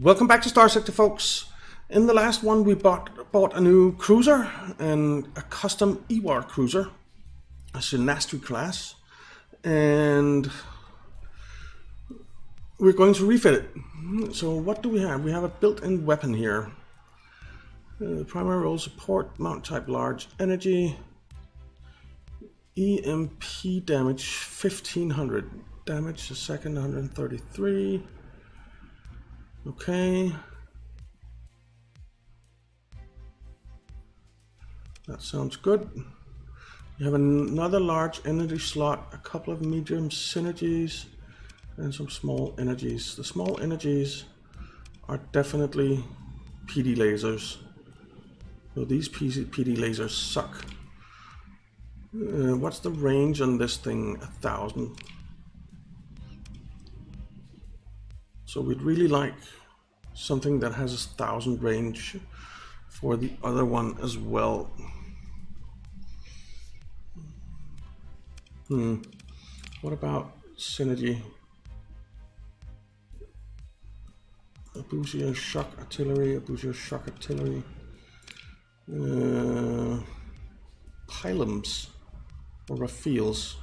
Welcome back to Star Sector, folks. In the last one, we bought bought a new cruiser and a custom Ewar cruiser, a Sinastri class, and we're going to refit it. So what do we have? We have a built-in weapon here. Uh, primary role support, mount type large energy, EMP damage 1500, damage a second 133. Okay. That sounds good. You have another large energy slot, a couple of medium synergies, and some small energies. The small energies are definitely PD lasers. So these PD lasers suck. Uh, what's the range on this thing? A thousand. So we'd really like something that has a thousand range for the other one as well. Hmm. What about synergy? Abusia shock artillery, Abusia shock artillery. Uh, Pilums or Rafales.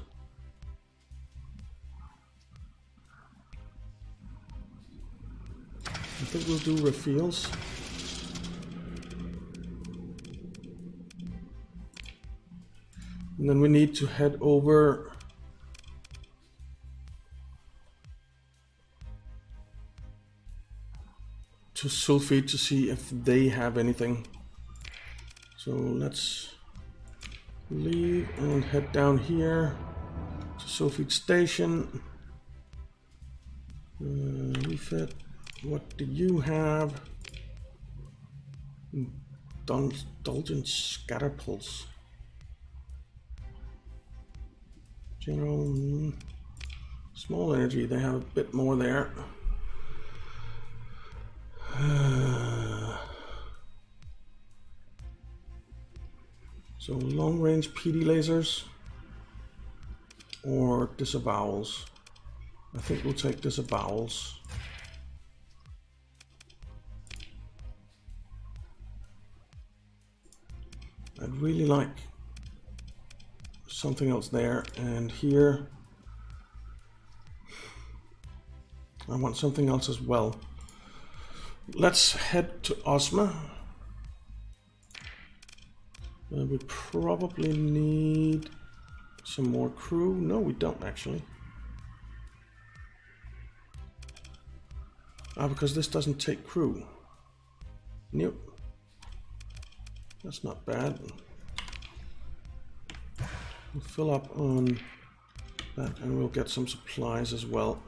Think we'll do Rafales. And then we need to head over to Sulfide to see if they have anything. So let's leave and head down here to Sulfide Station. Uh, refit. What do you have? Indulgent pulse. General mm, small energy, they have a bit more there. so long range PD lasers or disavowals. I think we'll take disavowals. Really like something else there and here I want something else as well. Let's head to Ozma. Uh, we probably need some more crew. No, we don't actually. Ah, because this doesn't take crew. Nope. That's not bad. We'll fill up on that and we'll get some supplies as well.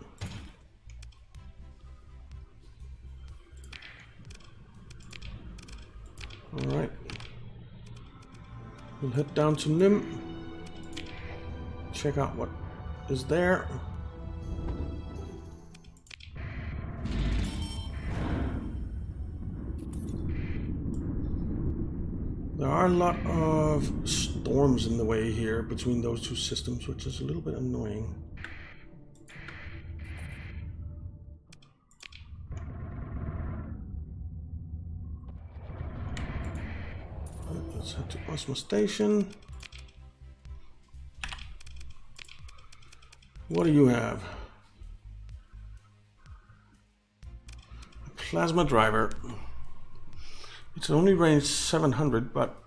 Alright. We'll head down to Nim. Check out what is there. There are a lot of storms in the way here between those two systems, which is a little bit annoying. Let's head to Osmo Station. What do you have? A plasma driver. It's only range 700, but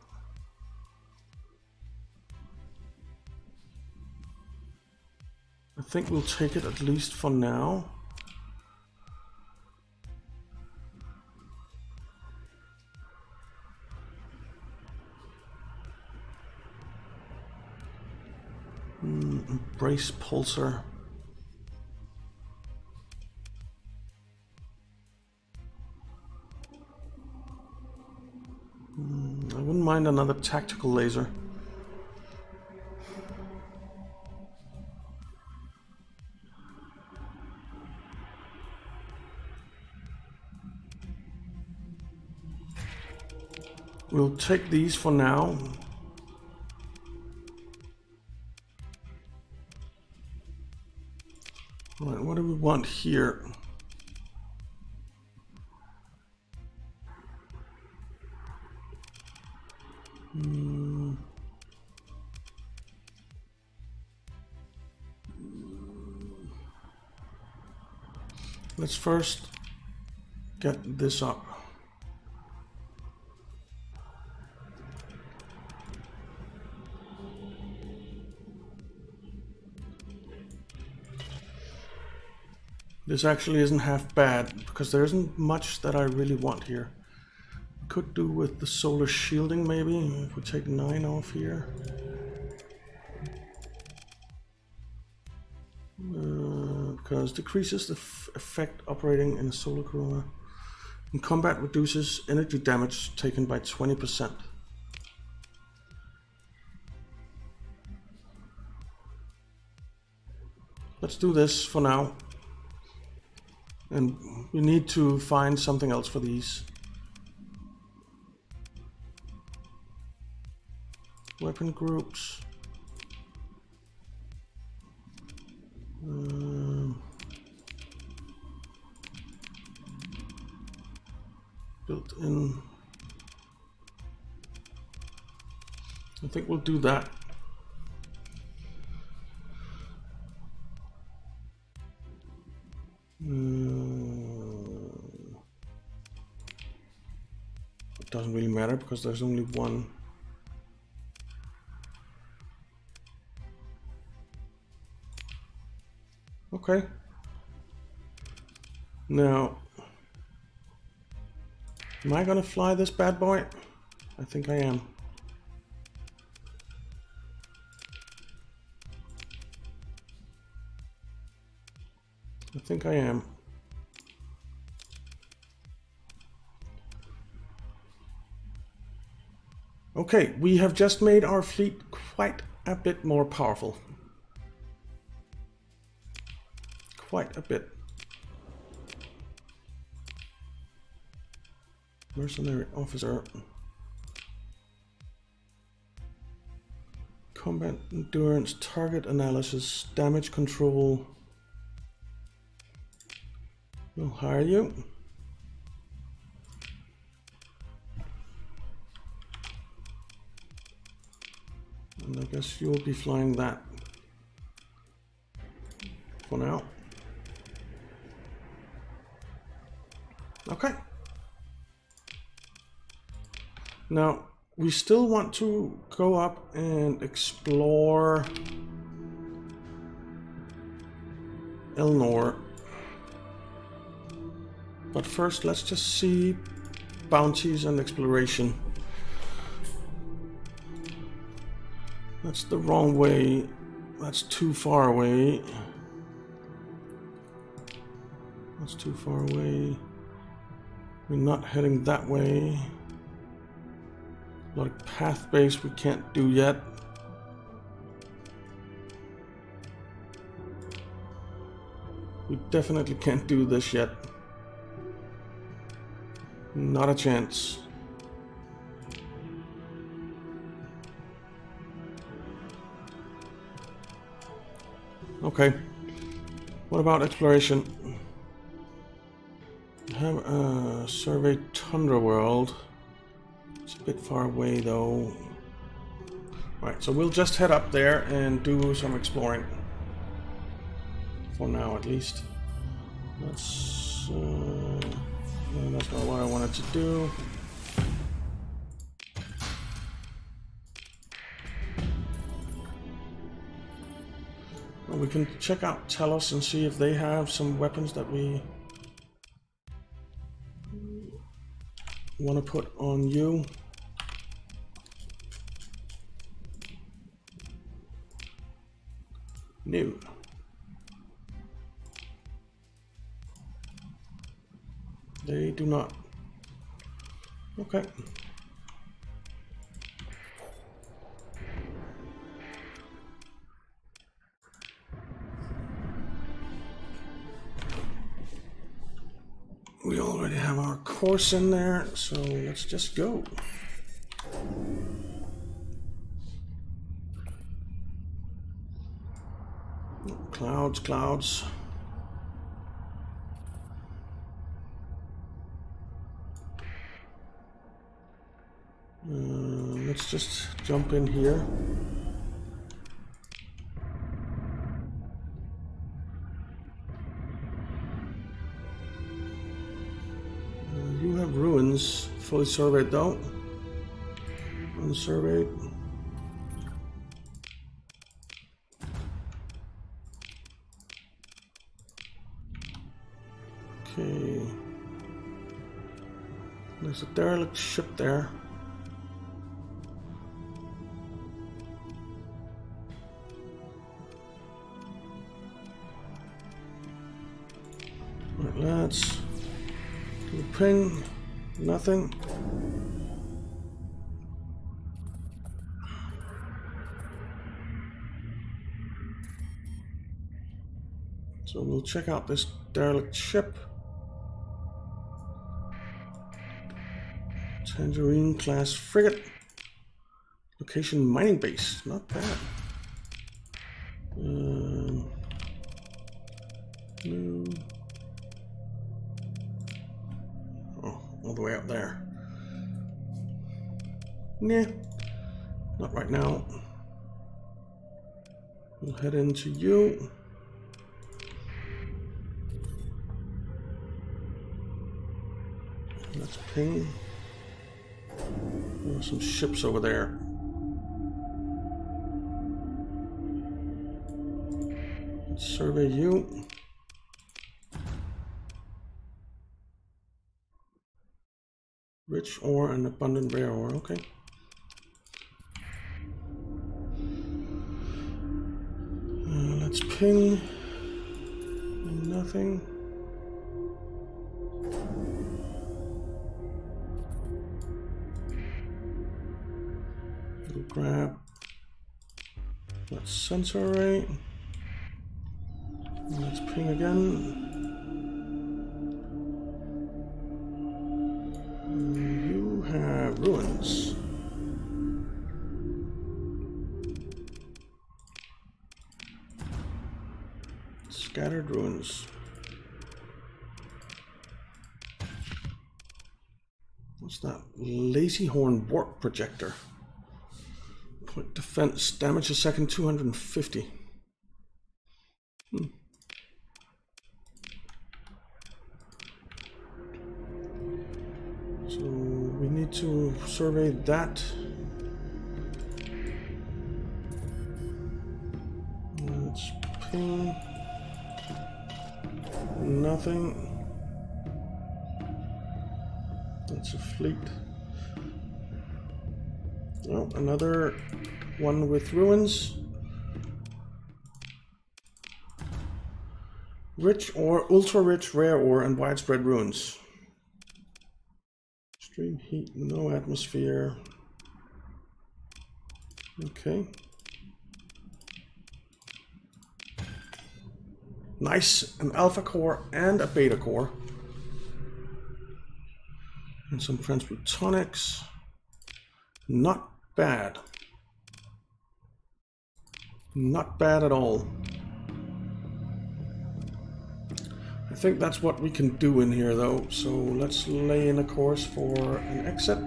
think we'll take it at least for now. Mm, embrace pulsar. Mm, I wouldn't mind another tactical laser. We'll take these for now. Right, what do we want here? Hmm. Let's first get this up. This actually isn't half bad because there isn't much that I really want here. Could do with the solar shielding maybe, if we take 9 off here. Uh, because decreases the effect operating in a solar corona. In combat reduces energy damage taken by 20%. Let's do this for now. And we need to find something else for these. Weapon groups. Um, built in. I think we'll do that. Mm. Doesn't really matter because there's only one. Okay. Now, am I gonna fly this bad boy? I think I am. I think I am. Okay, we have just made our fleet quite a bit more powerful. Quite a bit. Mercenary officer. Combat endurance, target analysis, damage control. We'll hire you. And I guess you'll be flying that for now. Okay. Now, we still want to go up and explore Elnor but first, let's just see bounties and exploration. That's the wrong way. That's too far away. That's too far away. We're not heading that way. A lot of path base we can't do yet. We definitely can't do this yet. Not a chance. Okay. What about exploration? Have a survey Tundra World. It's a bit far away though. Right, so we'll just head up there and do some exploring. For now at least. Let's... Uh that's not what I wanted to do. We can check out Talos and see if they have some weapons that we want to put on you. New. They do not. Okay. We already have our course in there, so let's just go. Clouds, clouds. Uh, let's just jump in here. Fully surveyed though. Unsurveyed. Okay. There's a derelict ship there. Right, let's ping. Nothing. So we'll check out this derelict ship. Tangerine class frigate. Location mining base. Not bad. Um, no. Oh, all the way up there. Nah, not right now. We'll head into you. Let's ping. There are some ships over there. Let's survey you. Rich ore and abundant rare ore, okay. Let's. Nothing. We'll grab that sensor array. Let's ping again. Lazy horn warp projector. Point defense damage a second 250. Hmm. So we need to survey that. Let's ping. Nothing. That's a fleet. Oh, another one with ruins. Rich ore, ultra rich rare ore, and widespread ruins. Extreme heat, no atmosphere. Okay. Nice, an alpha core and a beta core. And some transplutonics. Not bad. Not bad at all. I think that's what we can do in here though, so let's lay in a course for an exit.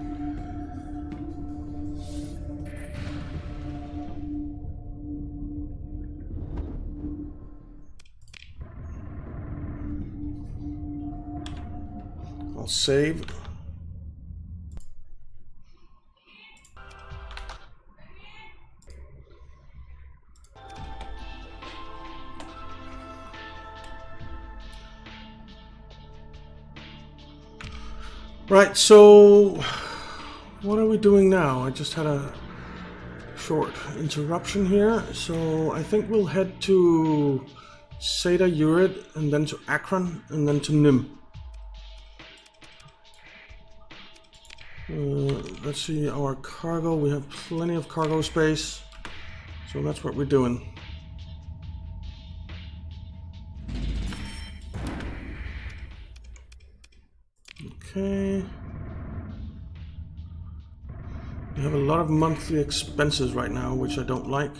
I'll save. Right, so what are we doing now? I just had a short interruption here, so I think we'll head to Zeta Urid and then to Akron and then to Nim. Uh, let's see our cargo. We have plenty of cargo space, so that's what we're doing. Okay. We have a lot of monthly expenses right now, which I don't like.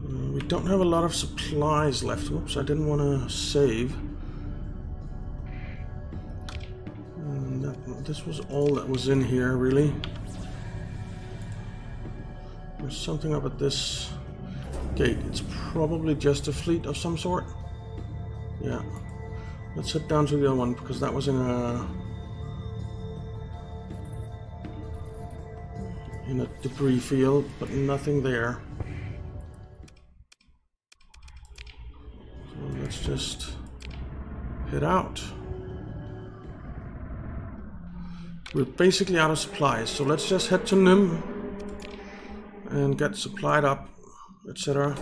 Uh, we don't have a lot of supplies left. Whoops, I didn't want to save. this was all that was in here, really. There's something up at this gate. It's probably just a fleet of some sort. Yeah. Let's head down to the other one, because that was in a... in a debris field, but nothing there. So let's just head out. We're basically out of supplies, so let's just head to Nim and get supplied up, etc.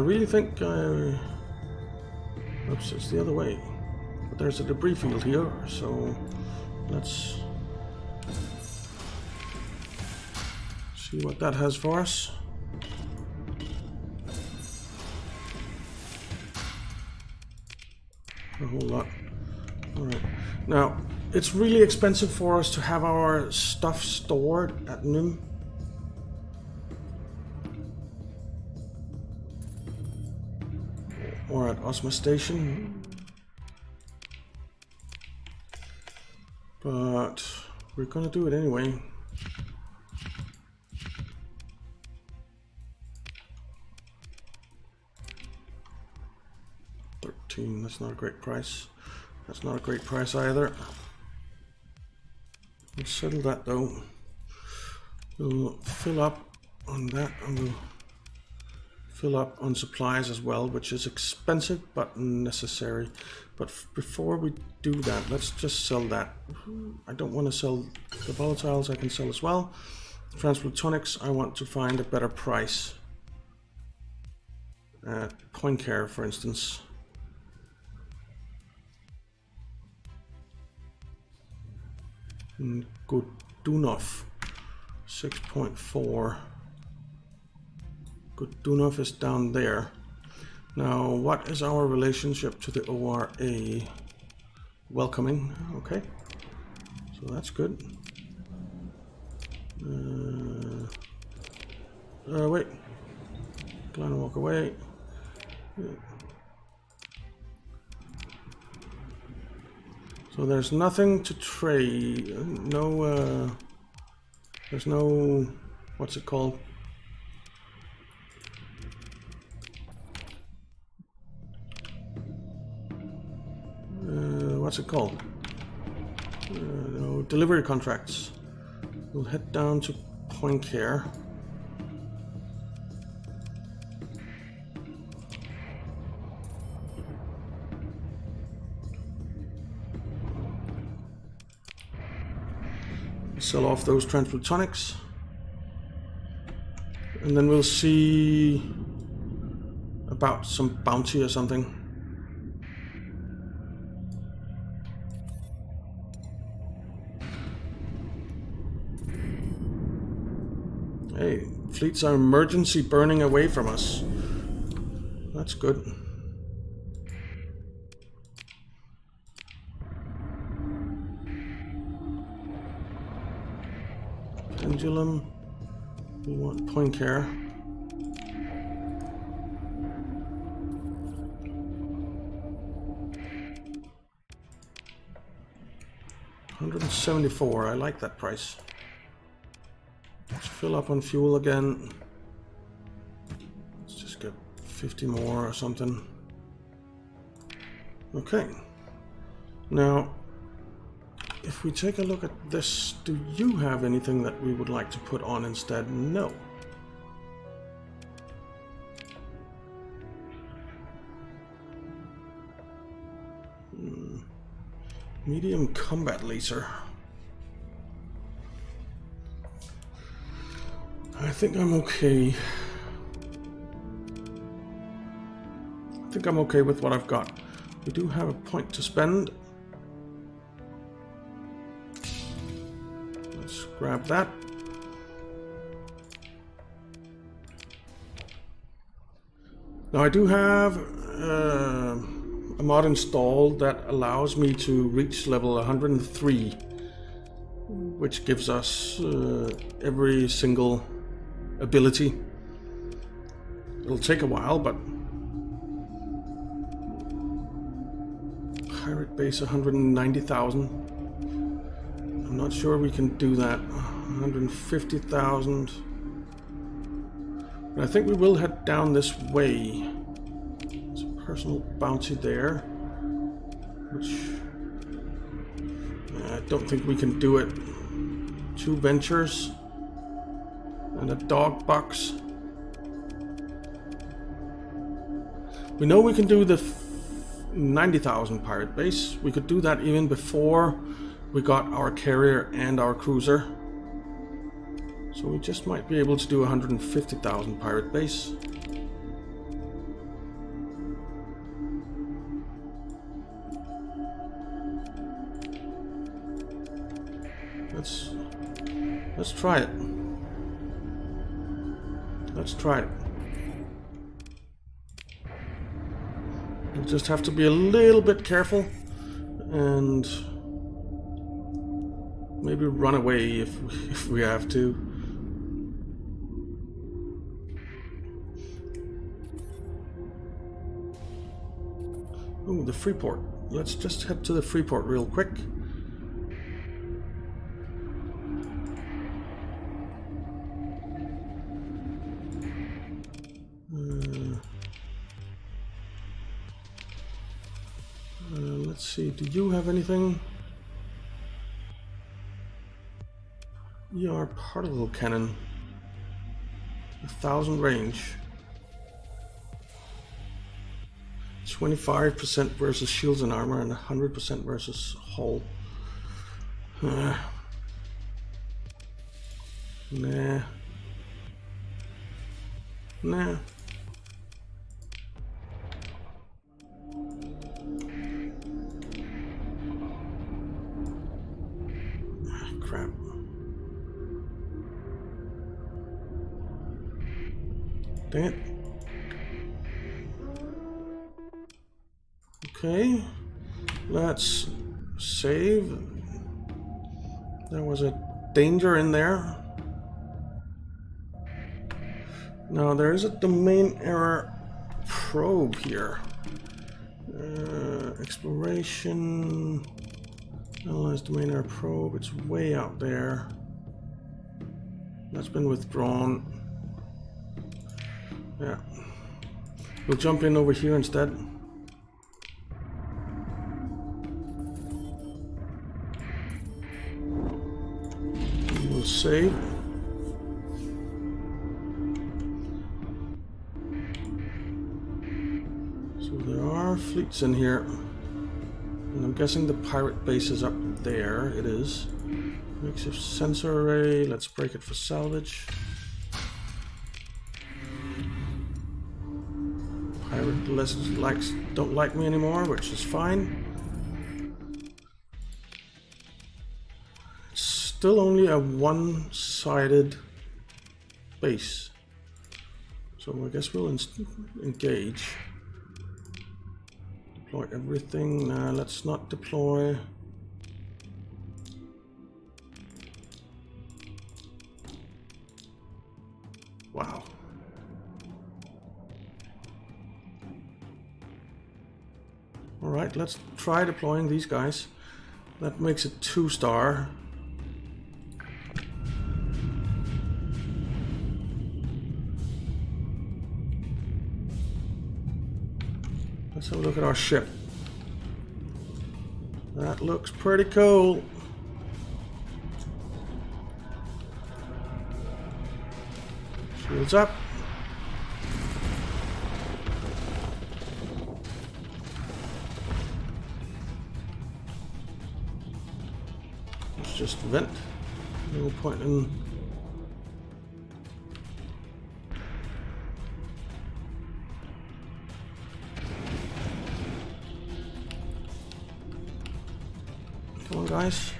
really think I... Oops, it's the other way. But there's a debris field here, so let's see what that has for us. A whole lot. Alright. Now, it's really expensive for us to have our stuff stored at Nym. Station. But we're gonna do it anyway. Thirteen, that's not a great price. That's not a great price either. Let's settle that though. We'll fill up on that and we'll fill up on supplies as well, which is expensive but necessary. But before we do that, let's just sell that. I don't want to sell the volatiles, I can sell as well. Transplutonics, I want to find a better price. Uh, At Poincare, for instance. Godunov, 6.4. Godunov is down there. Now, what is our relationship to the ORA? Welcoming, okay. So that's good. Uh, uh wait. Gonna walk away. So there's nothing to trade. No, uh, there's no, what's it called? What's it called? Uh, no, delivery contracts. We'll head down to Poincare. Sell off those transplutonics. And then we'll see about some bounty or something. Fleets are emergency burning away from us. That's good. Pendulum. We want Poincare. Hundred and seventy-four. I like that price. Fill up on fuel again. Let's just get 50 more or something. Okay. Now, if we take a look at this, do you have anything that we would like to put on instead? No. Hmm. Medium combat laser. I think I'm okay. I think I'm okay with what I've got. We do have a point to spend. Let's grab that. Now I do have uh, a mod installed that allows me to reach level 103, which gives us uh, every single ability. It'll take a while, but pirate base 190,000. I'm not sure we can do that. 150,000. But I think we will head down this way. There's a personal bounty there. Which... I don't think we can do it. Two ventures. And a dog box. We know we can do the 90,000 pirate base. We could do that even before we got our carrier and our cruiser. So we just might be able to do 150,000 pirate base. Let's let's try it. Let's try it. We'll just have to be a little bit careful and maybe run away if if we have to. Ooh, the Freeport. Let's just head to the Freeport real quick. Do you anything? ER particle cannon. A thousand range. 25% versus shields and armor and 100% versus hull. Uh, nah. Nah. Dang it. Okay, let's save. There was a danger in there. Now there is a domain-era probe here. Uh, exploration, analyze domain-era probe. It's way out there. That's been withdrawn. Yeah. We'll jump in over here instead. We'll save. So there are fleets in here. And I'm guessing the pirate base is up there. It is. Makeshift sensor array. Let's break it for salvage. List likes don't like me anymore, which is fine. Still only a one-sided base. So I guess we'll engage. Deploy everything. Nah, let's not deploy. Let's try deploying these guys. That makes it two star. Let's have a look at our ship. That looks pretty cool. Shields up. Let's just vent. No point in Come on, guys.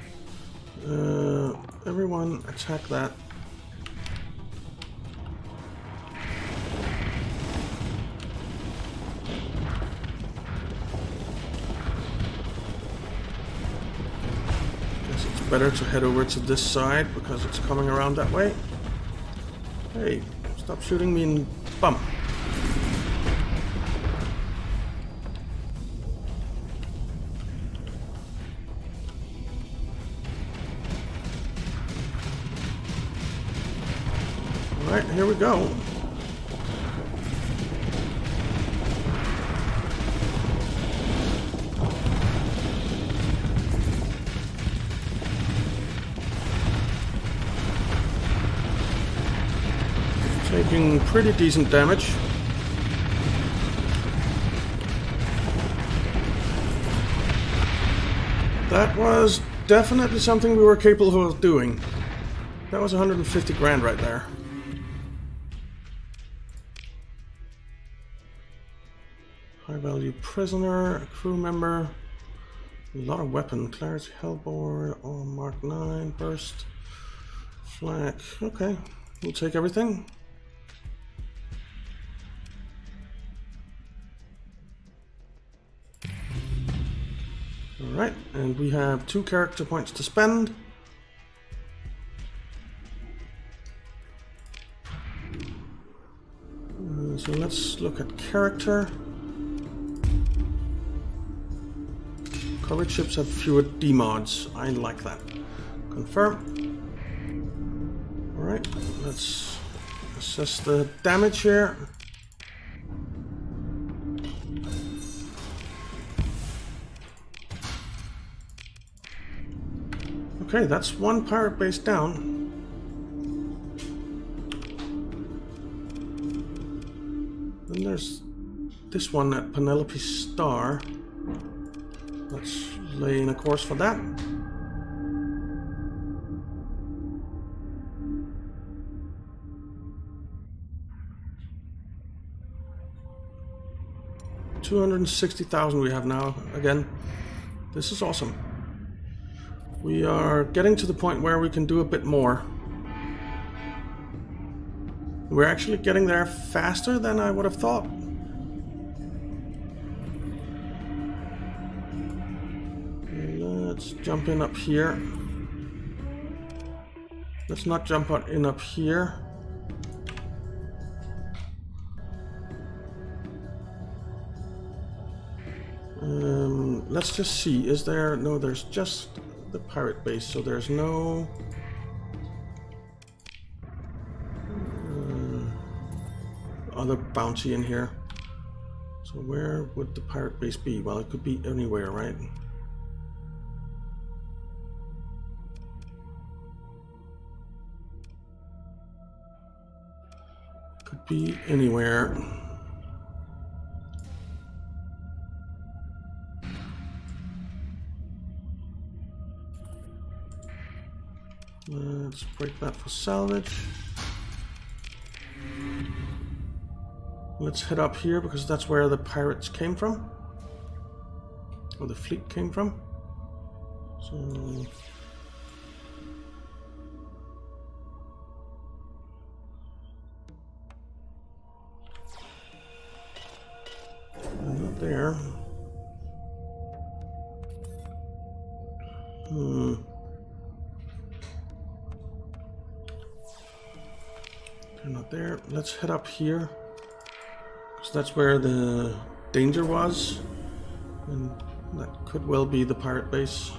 Uh, everyone attack that. Better to head over to this side because it's coming around that way. Hey, stop shooting me in bum. Alright, here we go. Pretty decent damage. That was definitely something we were capable of doing. That was 150 grand right there. High value prisoner, crew member, a lot of weapon, clarity, hellbore, or Mark 9, burst, flak. Okay, we'll take everything. Alright, and we have two character points to spend. Uh, so let's look at character. Covered ships have fewer demods. I like that. Confirm. Alright, let's assess the damage here. Okay, that's one pirate base down. Then there's this one at Penelope Star. Let's lay in a course for that. Two hundred and sixty thousand we have now. Again, this is awesome. We are getting to the point where we can do a bit more. We're actually getting there faster than I would have thought. Let's jump in up here. Let's not jump in up here. Um, let's just see. Is there... No, there's just the pirate base, so there's no... Uh, other bounty in here. So where would the pirate base be? Well, it could be anywhere, right? Could be anywhere. Let's break that for salvage. Let's head up here because that's where the pirates came from. Or the fleet came from. So... Let's head up here. Because that's where the danger was. And that could well be the pirate base.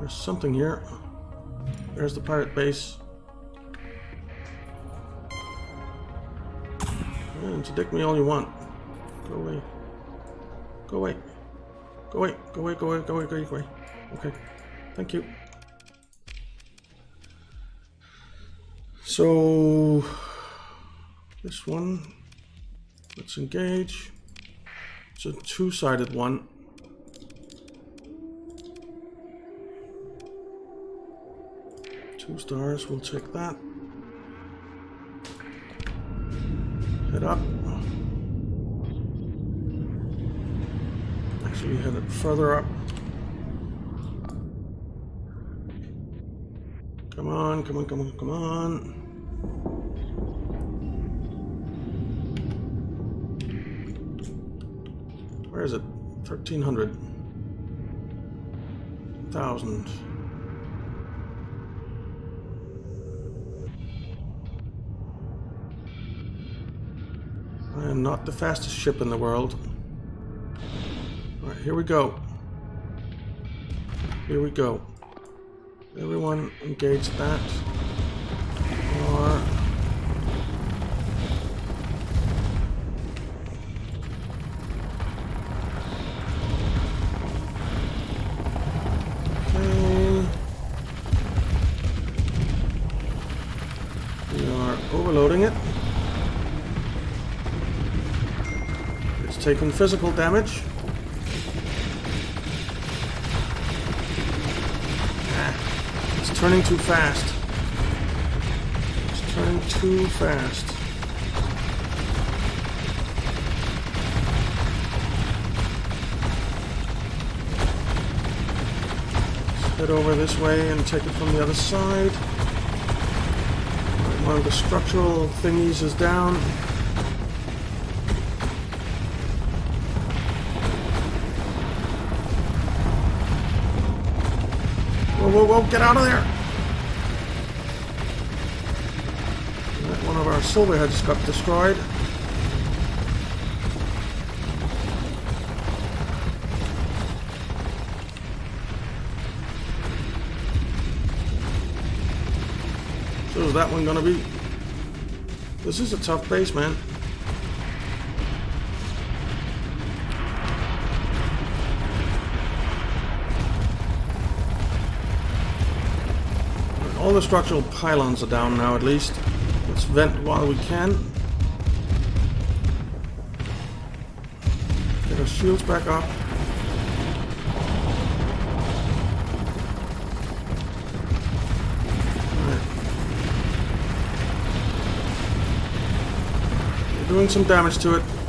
There's something here. There's the pirate base. And dick me all you want. Go away. Go away. Go away. Go away. Go away. Go away. Go away. Go away. Okay. Thank you. So this one, let's engage. It's a two-sided one. Two stars, we'll take that. Head up. Actually head it further up. Come on, come on, come on, come on. Where is it? 1300. 500,000. I am not the fastest ship in the world. Alright, here we go. Here we go. Everyone engage that. Taking physical damage. It's turning too fast. It's turning too fast. Head over this way and take it from the other side. One of the structural thingies is down. Whoa, whoa, get out of there! One of our silverheads got destroyed. So is that one gonna be? This is a tough base, man. The structural pylons are down now, at least. Let's vent while we can. Get our shields back up. We're doing some damage to it.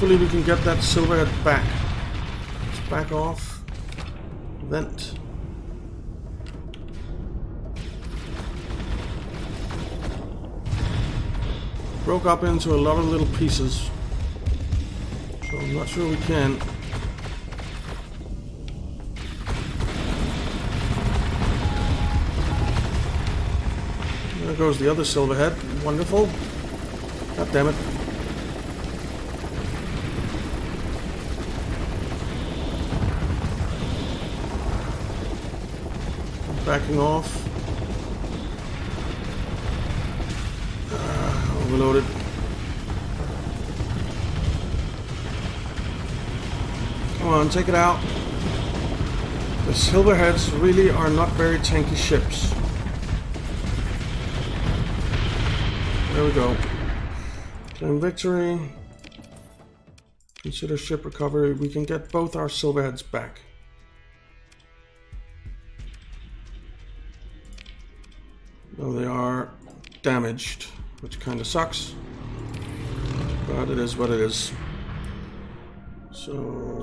Hopefully we can get that silverhead back. Let's back off. Vent. Broke up into a lot of little pieces. So I'm not sure we can. There goes the other silverhead. Wonderful. God damn it. Backing off. Uh, overloaded. Come on, take it out. The Silverheads really are not very tanky ships. There we go. Claim victory. Consider ship recovery. We can get both our Silverheads back. Though they are damaged, which kind of sucks. But it is what it is. So...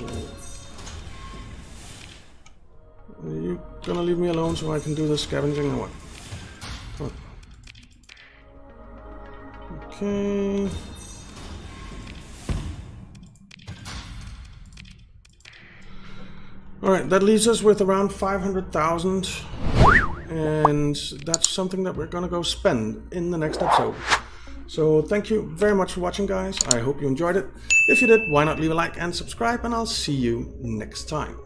Are you gonna leave me alone so I can do the scavenging or what? Come on. Okay... Alright, that leaves us with around 500,000 and that's something that we're gonna go spend in the next episode. So thank you very much for watching guys, I hope you enjoyed it. If you did, why not leave a like and subscribe and I'll see you next time.